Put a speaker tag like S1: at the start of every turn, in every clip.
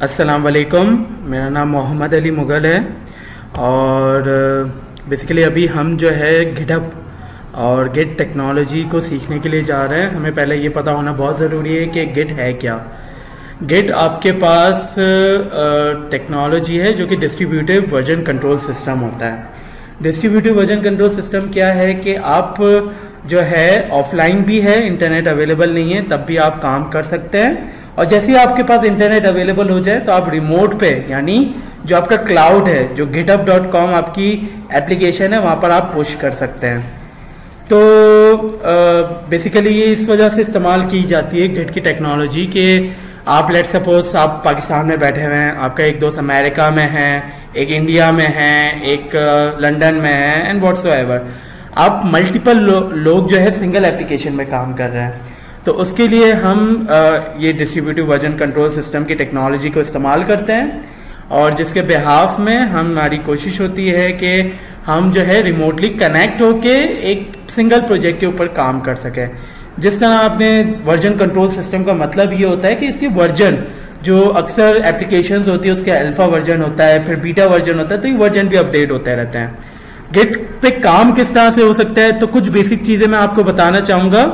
S1: अस्सलाम वालेकुम मेरा नाम मोहम्मद अली मुगल है। और बेसिकली अभी हम जो है गिटअप और गिट टेक्नोलॉजी को सीखने के लिए जा रहे हैं। हमें पहले ये पता होना बहुत ज़रूरी है कि गिट है क्या। गिट आपके पास टेक्नोलॉजी है जो कि डिस्ट्रीब्यूटिव वर्जन कंट्रोल सिस्टम होता है। डिस्ट्रीब्यूटिव वर्जन कंट्रोल सिस्टम क्या है कि आप जो है ऑफलाइन भी है इंटरनेट अवेलेबल नहीं है, तब भी आप काम कर सकते हैं। और जैसे ही आपके पास इंटरनेट अवेलेबल हो जाए तो आप रिमोट पे यानी जो आपका क्लाउड है जो कॉम आपकी एप्लीकेशन है वहाँ पर आप पुश कर सकते हैं। तो बेसिकली ये इस वजह से इस्तेमाल की जाती है गिट की टेक्नोलॉजी के आप लेट सपोज़ आप पाकिस्तान में बैठे हुए हैं आपका एक दोस्त अमेरिका में है एक इंडिया में है एक लंदन में है एंड वॉट्स आप मल्टीपल लो, लोग जो है सिंगल एप्लीकेशन में काम कर रहे हैं। तो उसके लिए हम ये डिस्ट्रीब्यूटिव वर्जन कंट्रोल सिस्टम की टेक्नोलॉजी को इस्तेमाल करते हैं और जिसके बिहाफ में हमारी कोशिश होती है कि हम जो है रिमोटली कनेक्ट होके एक सिंगल प्रोजेक्ट के ऊपर काम कर सके। जिस तरह आपने वर्जन कंट्रोल सिस्टम का मतलब ये होता है कि इसके वर्जन जो अक्सर एप्लीकेशंस होती है, उसके अल्फ़ा वर्जन होता है, फिर बीटा वर्जन होता है तो ये वर्जन भी अपडेट होते रहते हैं। गिट पे काम किस तरह से हो सकता है तो कुछ बेसिक चीज़ें मैं आपको बताना चाहूँगा।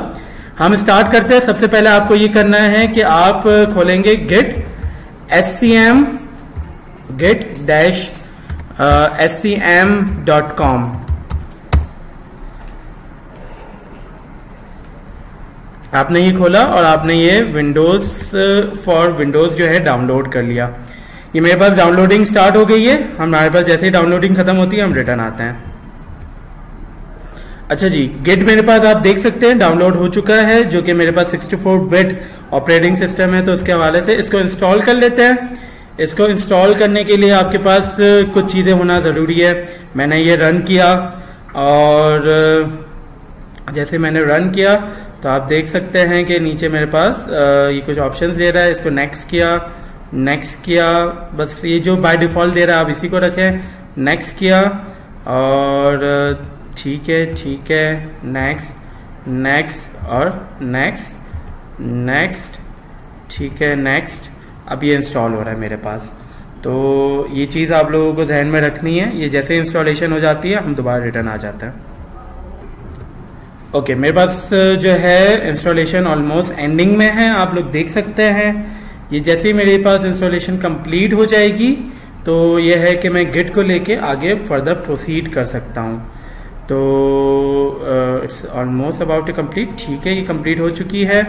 S1: हम स्टार्ट करते हैं। सबसे पहले आपको ये करना है कि आप खोलेंगे git S C M git dash S C M dot com आपने ये खोला और आपने ये विंडोज़ फॉर विंडोज़ जो है डाउनलोड कर लिया। ये मेरे पास डाउनलोडिंग स्टार्ट हो गई है। हमारे पास जैसे ही डाउनलोडिंग खत्म होती है, हम रिटर्न आते हैं। अच्छा जी गेट मेरे पास आप देख सकते हैं डाउनलोड हो चुका है, जो कि मेरे पास 64 बिट ऑपरेटिंग सिस्टम है तो उसके हवाले से इसको इंस्टॉल कर लेते हैं। इसको इंस्टॉल करने के लिए आपके पास कुछ चीज़ें होना ज़रूरी है। मैंने ये रन किया, और जैसे मैंने रन किया तो आप देख सकते हैं कि नीचे मेरे पास ये कुछ ऑप्शंस दे रहा है, इसको नेक्स्ट किया नेक्स्ट किया, बस ये जो बाय डिफ़ॉल्ट दे रहा है, आप इसी को रखें नेक्स्ट किया, और ठीक है ठीक है नेक्स्ट नेक्स्ट और नेक्स्ट नेक्स्ट ठीक है नेक्स्ट अब ये इंस्टॉल हो रहा है मेरे पास। तो ये चीज़ आप लोगों को जहन में रखनी है। ये जैसे इंस्टॉलेशन हो जाती है हम दोबारा रिटर्न आ जाते हैं। ओके okay, मेरे पास जो है इंस्टॉलेशन ऑलमोस्ट एंडिंग में है। आप लोग देख सकते हैं। ये जैसे ही मेरे पास इंस्टॉलेशन कंप्लीट हो जाएगी तो ये है कि मैं गिट को लेके आगे फर्दर प्रोसीड कर सकता हूँ। तो इट्स ऑलमोस्ट अबाउट कंप्लीट ठीक है, ये कंप्लीट हो चुकी है।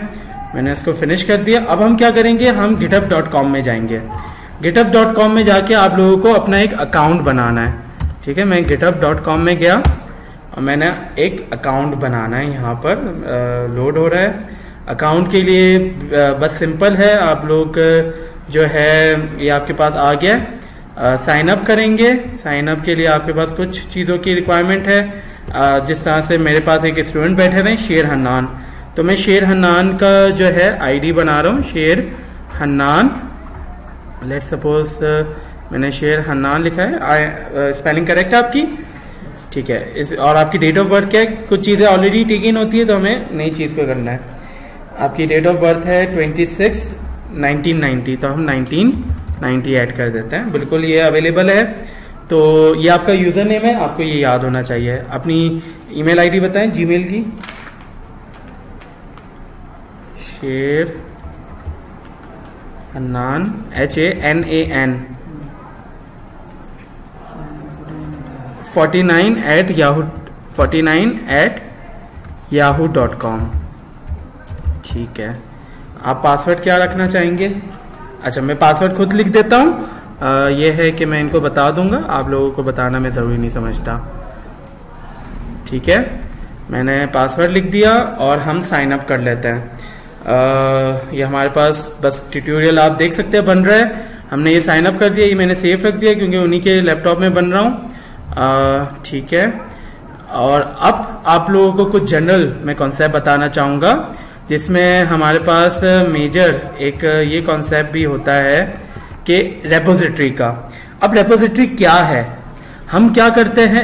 S1: मैंने इसको फिनिश कर दिया। अब हम क्या करेंगे? हम कॉम में जाएँगे। कॉम में जाके आप लोगों को अपना एक अकाउंट बनाना है। ठीक है, मैं कॉम में गया। और मैंने एक अकाउंट बनाना है यहाँ पर। लोड हो रहा है। अकाउंट के लिए बस सिंपल है। आप लोग, जो है, ये आपके पास आ गया साइन अप करेंगे। साइन अप के लिए आपके पास कुछ चीज़ों की रिक्वायरमेंट है। आ, जिस तरह से मेरे पास एक स्टूडेंट बैठे हुए हैं शेर हन्नान। तो मैं शेर हन्नान का जो है आईडी बना रहा हूँ। शेर हन्नान। लेट सपोज़ मैंने शेर हन्नान लिखा है। स्पेलिंग करेक्ट है आपकी? ठीक है। इस और आपकी डेट ऑफ़ बर्थ क्या है? कुछ चीज़ें ऑलरेडी टिक इन होती है तो हमें नई चीज़ को करना है। आपकी डेट ऑफ़ बर्थ है ट्वेंटी सिक्स नाइनटीन नाइनटी तो हम नाइनटीन 90 ऐड कर देते हैं। बिल्कुल ये अवेलेबल है। तो ये आपका यूज़र नेम है, आपको ये याद होना चाहिए। अपनी ईमेल आईडी बताएँ, जीमेल की। Sher Hannan H A N A N forty nine at Yahoo, forty nine at Yahoo dot com. ठीक है। आप पासवर्ड क्या रखना चाहेंगे? अच्छा मैं पासवर्ड खुद लिख देता हूँ। ये है कि मैं इनको बता दूँगा। आप लोगों को बताना मैं ज़रूरी नहीं समझता। ठीक है? मैंने पासवर्ड लिख दिया और हम साइन अप कर लेते हैं। ये हमारे पास बस ट्यूटोरियल आप देख सकते हैं, बन रहा है। हमने ये साइन अप कर दिया, ये मैंने सेफ़ रख दिया क्योंकि उन्हीं के लैपटॉप में बन रहा हूँ। ठीक है? और अब आप लोगों को कुछ जनरल मैं कॉन्सेप्ट बताना चाहूँगा। जिसमें हमारे पास मेजर एक ये कॉन्सेप्ट भी होता है कि रेपोजिटरी का। अब रेपोजिटरी क्या है? हम क्या करते हैं?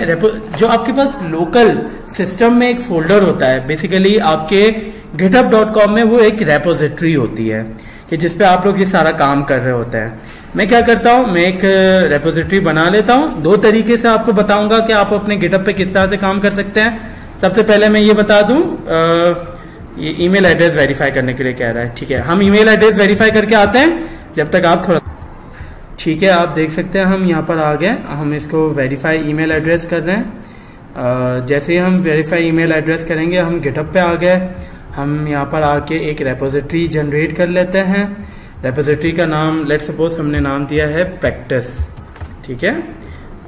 S1: जो आपके पास लोकल सिस्टम में एक फोल्डर होता है बेसिकली आपके गिटअप डॉट कॉम में वो एक रेपोजिटरी होती है, कि जिसपे आप लोग ये सारा काम कर रहे होते हैं। मैं क्या करता हूँ? मैं एक रेपोजिटरी बना लेता हूँ। दो तरीके से आपको बताऊँगा कि आप अपने गिटअप पे किस तरह से काम कर सकते हैं। सबसे पहले मैं ये बता दूँ ये ईमेल एड्रेस वेरीफाई करने के लिए कह रहा है। ठीक है, हम ईमेल एड्रेस वेरीफाई करके आते हैं, जब तक आप थोड़ा ठीक है, आप देख सकते हैं हम यहाँ पर आ गए, हम इसको वेरीफाई ईमेल एड्रेस कर रहे हैं। जैसे ही हम वेरीफाई ईमेल एड्रेस करेंगे, हम गिटअप पे आ गए। हम यहाँ पर आके एक रेपोजिटरी जनरेट कर लेते हैं। रेपोजिटरी का नाम लेट सपोज़ हमने नाम दिया है प्रैक्टिस ठीक है?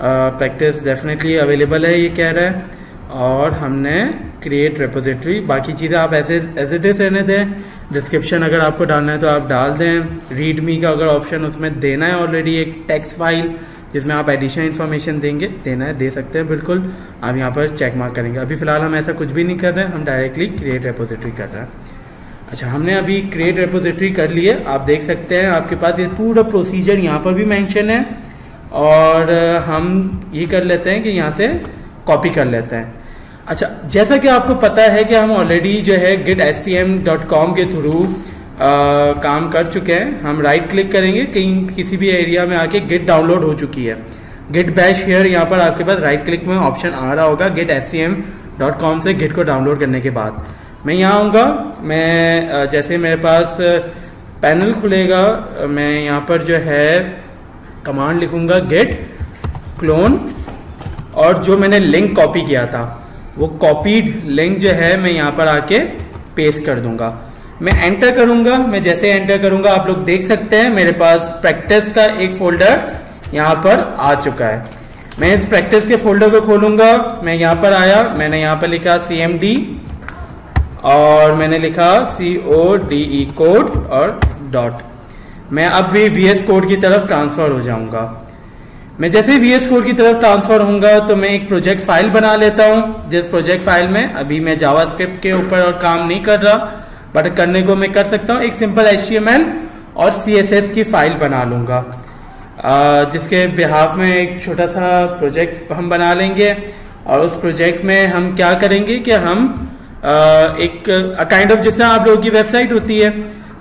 S1: प्रैक्टिस डेफिनेटली अवेलेबल है, ये कह रहा है। और हमने क्रिएट रेपोजिटरी बाकी चीज़ें आप ऐसे एज इट इज़ रहने दें। डिस्क्रिप्शन अगर आपको डालना है तो आप डाल दें। रीड मी का अगर ऑप्शन उसमें देना है ऑलरेडी एक टेक्स्ट फ़ाइल जिसमें आप एडिशनल इन्फॉर्मेशन देंगे, देना है, दे सकते हैं, बिल्कुल। आप यहाँ पर चेक मार्क करेंगे। अभी फ़िलहाल हम ऐसा कुछ भी नहीं कर रहे हैं, हम डायरेक्टली क्रिएट रेपोजिटरी कर रहे हैं। अच्छा हमने अभी क्रिएट रेपोजिटरी कर लिए आप देख सकते हैं, आपके पास ये पूरा प्रोसीजर यहाँ पर भी मैंशन है। और हम ये कर लेते हैं कि यहाँ से कॉपी कर लेते हैं। अच्छा जैसा कि आपको पता है कि हम ऑलरेडी जो है गिट एस के थ्रू काम कर चुके हैं। हम राइट क्लिक करेंगे, कहीं किसी भी एरिया में आके गिट डाउनलोड हो चुकी है। गिट बैश हेयर यहाँ पर आपके पास राइट क्लिक में ऑप्शन आ रहा होगा गिट एस से गिट को डाउनलोड करने के बाद। मैं यहाँ आऊँगा, मैं जैसे मेरे पास पैनल खुलेगा मैं यहाँ पर जो है कमांड लिखूँगा गेट क्लोन और जो मैंने लिंक कॉपी किया था, वो कॉपीड लिंक जो है, मैं यहाँ पर आके पेस्ट कर दूँगा। मैं एंटर करूँगा, मैं जैसे एंटर करूँगा, आप लोग देख सकते हैं, मेरे पास प्रैक्टिस का एक फोल्डर यहाँ पर आ चुका है। मैं इस प्रैक्टिस के फोल्डर को खोलूँगा, मैं यहाँ पर आया, मैंने यहाँ पर लिखा सी एम डी और मैंने लिखा C O D E code और डॉट मैं अब भी वी एस कोड की तरफ़ ट्रांसफ़र हो जाऊँगा। मैं जैसे वी एस कोड की तरफ़ ट्रांसफ़र होऊँगा तो मैं एक प्रोजेक्ट फ़ाइल बना लेता हूँ। जिस प्रोजेक्ट फ़ाइल में अभी मैं जावास्क्रिप्ट के ऊपर और काम नहीं कर रहा बट करने को मैं कर सकता हूँ, एक सिंपल एच और सीएसएस की फ़ाइल बना लूँगा। जिसके बिहाफ में एक छोटा सा प्रोजेक्ट हम बना लेंगे और उस प्रोजेक्ट में हम क्या करेंगे कि हम एक काइंड ऑफ़ जिस आप लोगों की वेबसाइट होती है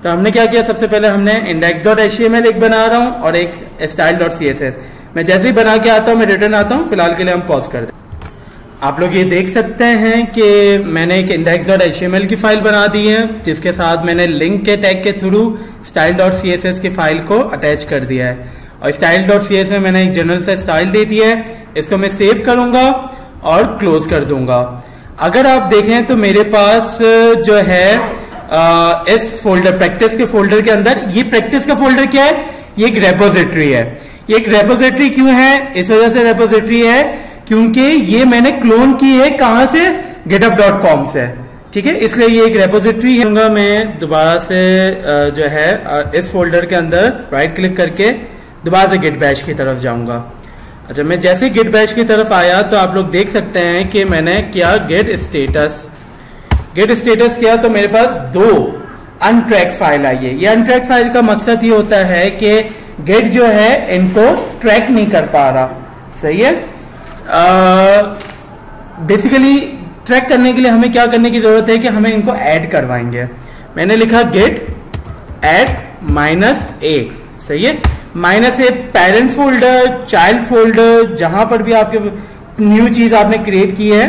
S1: तो हमने क्या किया? सबसे पहले हमने इंडेक्स डॉट एच एक बना रहा हूँ और एक style dot C S S मैं जैसे ही बना के आता हूँ मैं रिटर्न आता हूँ फ़िलहाल के लिए हम पॉज कर दें आप लोग ये देख सकते हैं कि मैंने एक इंडेक्स डॉट एच की फ़ाइल बना दी है जिसके साथ मैंने लिंक के टैग के through style dot C S S की फ़ाइल को अटैच कर दिया है। और स्टाइल डॉट सी एस में मैंने एक जनरल से स्टाइल दे दिया है इसको मैं सेव करूँगा और क्लोज कर दूँगा। अगर आप देखें तो मेरे पास जो है आ, इस फोल्डर प्रैक्टिस के फोल्डर के अंदर ये प्रैक्टिस का फोल्डर क्या है? ये एक रेपोजिटरी है। एक रेपोजिटरी क्यों है? इस वजह से रेपोजिटरी है, क्योंकि ये मैंने क्लोन की है कहाँ से? गेटअप डॉट कॉम से। ठीक है? इसलिए ये एक रेपोजिटरी है। मैं दोबारा से जो है इस फोल्डर के अंदर राइट क्लिक करके दोबारा से गेट बैच की तरफ़ जाऊँगा। अच्छा मैं जैसे गेट बैच की तरफ़ आया तो आप लोग देख सकते हैं कि मैंने किया गेट स्टेटस गेट स्टेटस किया तो मेरे पास दो अनट्रैक फ़ाइल आई है। ये अनट्रैक फ़ाइल का मकसद ये होता है कि गेट जो है, इनको ट्रैक नहीं कर पा रहा। सही है? बेसिकली ट्रैक करने के लिए हमें क्या करने की ज़रूरत है कि हमें इनको ऐड करवाएँगे। मैंने लिखा गेट एड माइनस ए सही है? Minus A parent folder child folder जहाँ पर भी आपके न्यू चीज़ आपने क्रिएट की है,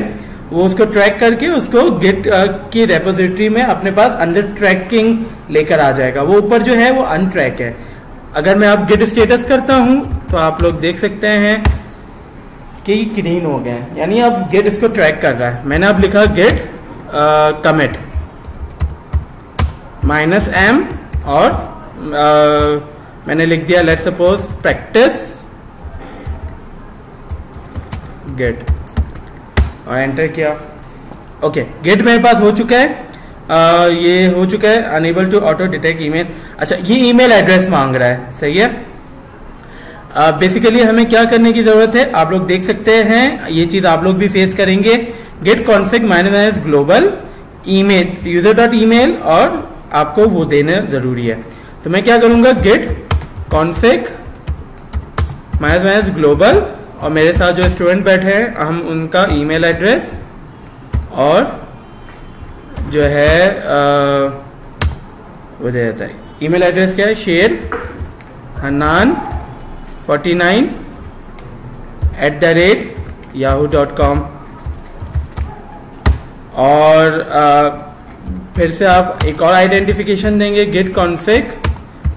S1: वो उसको ट्रैक करके उसको गेट की रेपोजिटरी में अपने पास अंडर ट्रैकिंग लेकर आ जाएगा। वो ऊपर जो है, वो अनट्रैक है। अगर मैं अब गेट स्टेटस करता हूँ तो आप लोग देख सकते हैं कि ग्रीन हो गए यानी अब गेट इसको ट्रैक कर रहा है। मैंने अब लिखा गेट कमिट माइनस एम और आ, मैंने लिख दिया लेट सपोज़ प्रैक्टिस गेट और एंटर किया। ओके okay, गेट मेरे पास हो चुका है। ये हो चुका है unable to auto detect email अच्छा ये ईमेल एड्रेस मांग रहा है, सही है? बेसिकली हमें क्या करने की ज़रूरत है? आप लोग देख सकते हैं, ये चीज़ आप लोग भी फेस करेंगे। Git config minus global email user dot email और आपको वो देना ज़रूरी है। तो मैं क्या करूँगा? Git config minus minus global और मेरे साथ जो स्टूडेंट बैठे हैं, हम उनका ईमेल एड्रेस और जो है वो दे देता है ईमेल एड्रेस क्या है? Sher Hannan forty nine at the rate Yahoo dot com और आ, फिर से आप एक और आइडेंटिफिकेशन देंगे git config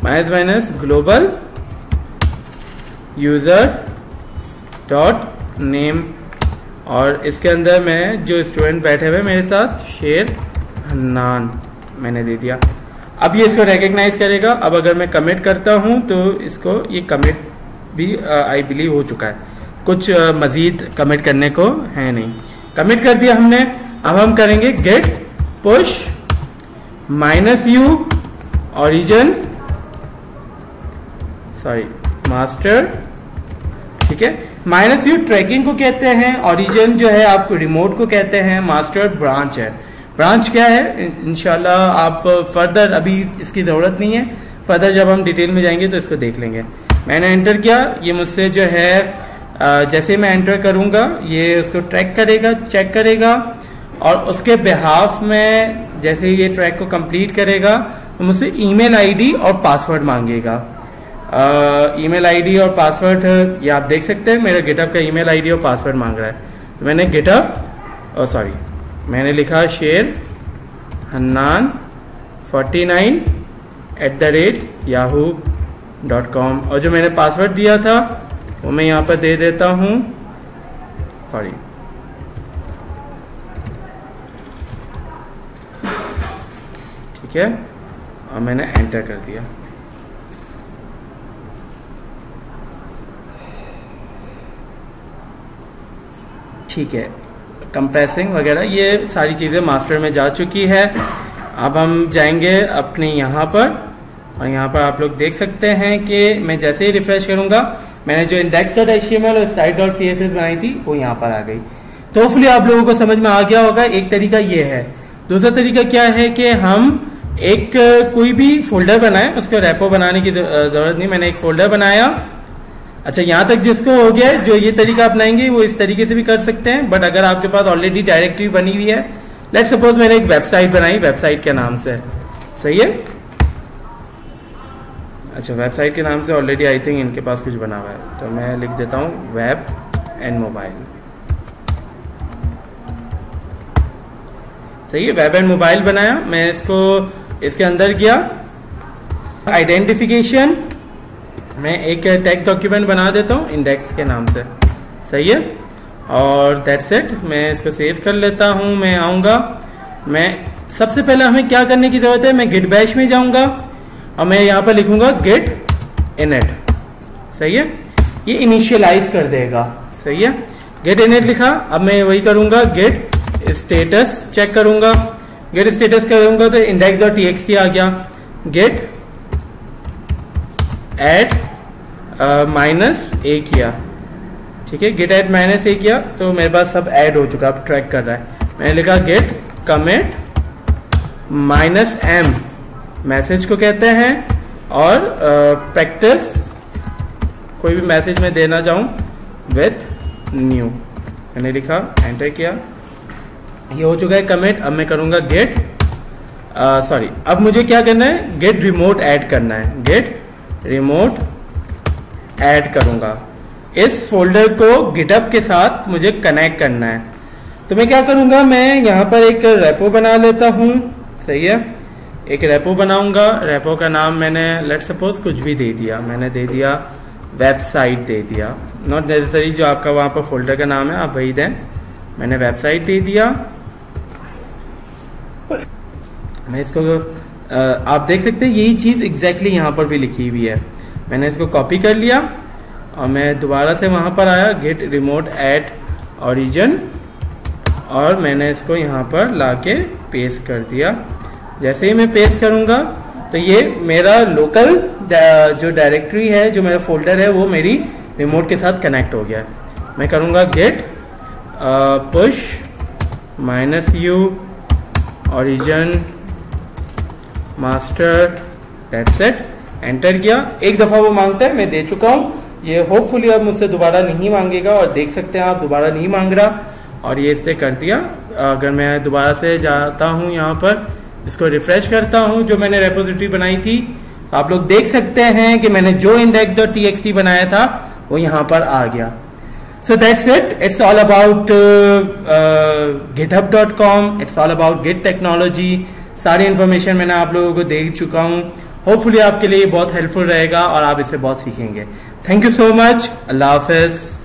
S1: minus minus global user dot name और इसके अंदर मैं जो स्टूडेंट बैठे हुए मेरे साथ शेर हन्नान मैंने दे दिया। अब ये इसको रिकग्नाइज करेगा। अब अगर मैं कमिट करता हूँ तो इसको, ये कमिट भी आई बिलीव हो चुका है। कुछ मजीद कमिट करने को है नहीं। कमिट कर दिया हमने। अब हम करेंगे git push minus U origin sorry master ठीक है? माइनस यू ट्रैकिंग को कहते हैं ओरिजिन जो है आपको रिमोट को कहते हैं मास्टर ब्रांच है। ब्रांच क्या है? इनशाला आप फर्दर, अभी इसकी ज़रूरत नहीं है। फर्दर जब हम डिटेल में जाएँगे तो इसको देख लेंगे। मैंने एंटर किया, ये मुझसे जो है जैसे मैं एंटर करूँगा, ये उसको ट्रैक करेगा, चेक करेगा, और उसके बिहाफ में जैसे ये ट्रैक को कंप्लीट करेगा तो मुझसे ईमेल आईडी और पासवर्ड मांगेगा। ईमेल आईडी और पासवर्ड, ये आप देख सकते हैं, मेरा गिटअप का ईमेल आईडी और पासवर्ड मांग रहा है। तो मैंने गिटअप सॉरी मैंने लिखा Sher, Hannan 49 at the rate Yahoo dot com और जो मैंने पासवर्ड दिया था, वो मैं यहाँ पर दे देता हूँ। सॉरी ठीक है? और मैंने एंटर कर दिया। ठीक है। कंप्रेसिंग वगैरह, ये सारी चीज़ें मास्टर में जा चुकी है। अब हम जाएँगे अपने यहाँ पर, और यहाँ पर आप लोग देख सकते हैं कि मैं जैसे ही रिफ्रेश करूँगा, मैंने जो इंडेक्स डॉट एच और साइट डॉट सी बनाई थी, वो यहाँ पर आ गई। तो होपफुली आप लोगों को समझ में आ गया होगा, एक तरीका ये है। दूसरा तरीका क्या है कि हम एक कोई भी फोल्डर बनाए, उसको रेपो बनाने की ज़रूरत नहीं, मैंने एक फोल्डर बनाया अच्छा यहाँ तक जिसको हो गया जो ये तरीका अपनाएँगे, वो इस तरीके से भी कर सकते हैं बट अगर आपके पास ऑलरेडी डायरेक्टरी बनी हुई है लेट सपोज़ मैंने एक वेबसाइट बनाई वेबसाइट के नाम से। सही है? अच्छा वेबसाइट के नाम से ऑलरेडी आई थिंक इनके पास कुछ बना हुआ है। तो मैं लिख देता हूँ वेब एंड मोबाइल सही है वेब एंड मोबाइल बनाया, मैं इसको, इसके अंदर गया आइडेंटिफिकेशन मैं एक टेक्स्ट डॉक्यूमेंट बना देता हूँ इंडेक्स के नाम से। सही है? और दैट्स इट मैं इसको सेव कर लेता हूँ, मैं आऊँगा। मैं, सबसे पहले हमें क्या करने की ज़रूरत है? मैं गिट बैश में जाऊँगा और मैं यहाँ पर लिखूँगा गिट इनेट सही है? ये इनिशियलाइज कर देगा। सही है? गेट इनेट लिखा, अब मैं वही करूँगा गेट स्टेटस चेक करूँगा। गेट स्टेटस करूँगा तो इंडेक्स डॉट टी आ गया। गेट एड माइनस ए किया। ठीक है? गेट एट माइनस ए किया तो मेरे पास सब ऐड हो चुका अब ट्रैक कर रहा है। मैंने लिखा git comment minus m message को कहते हैं और प्रैक्टिस uh, कोई भी मैसेज में देना चाहूँ विथ न्यू मैंने लिखा एंटर किया। ये हो चुका है कमेंट अब मैं करूँगा गेट सॉरी अब मुझे क्या करना है? गेट रिमोट ऐड करना है। गेट रिमोट ऐड करूँगा। इस फोल्डर को गिटअप के साथ मुझे कनेक्ट करना है। तो मैं क्या करूँगा? मैं यहाँ पर एक रेपो बना लेता हूँ। सही है? एक रेपो बनाऊँगा। रेपो का नाम मैंने लेट सपोज़ कुछ भी दे दिया। मैंने दे दिया वेबसाइट दे दिया। नॉट नेसेसरी जो आपका वहाँ पर फोल्डर का नाम है, आप वही दें। मैंने वेबसाइट दे दिया। मैं इसको आप देख सकते हैं, यही चीज़ एग्जैक्टली यहाँ पर भी लिखी हुई है। मैंने इसको कॉपी कर लिया और मैं दोबारा से वहाँ पर आया गेट रिमोट एट ओरिजिन और मैंने इसको यहाँ पर लाके पेस्ट कर दिया। जैसे ही मैं पेस्ट करूँगा तो ये मेरा लोकल जो डायरेक्टरी है, जो मेरा फोल्डर है, वो मेरी रिमोट के साथ कनेक्ट हो गया। है मैं करूँगा git push minus u origin master date set enter किया। एक दफ़ा वो माँगता है, मैं दे चुका हूँ। ये होपफुली अब मुझसे दोबारा नहीं मांगेगा और देख सकते हैं आप, दोबारा नहीं मांग रहा। और ये इससे कर दिया। अगर मैं दोबारा से जाता हूँ यहाँ पर, इसको रिफ्रेश करता हूँ, जो मैंने रेपोजिटरी बनाई थी। तो आप लोग देख सकते हैं कि मैंने जो इंडेक्स डॉट टी बनाया था, वो यहाँ पर आ गया। So that's it it's all about GitHub dot com it's all about git technology सारी इन्फॉर्मेशन मैंने आप लोगों को दे चुका हूँ। होपफुली आपके लिए बहुत हेल्पफुल रहेगा और आप इसे बहुत सीखेंगे। थैंक यू सो मच अल्लाह हाफिज।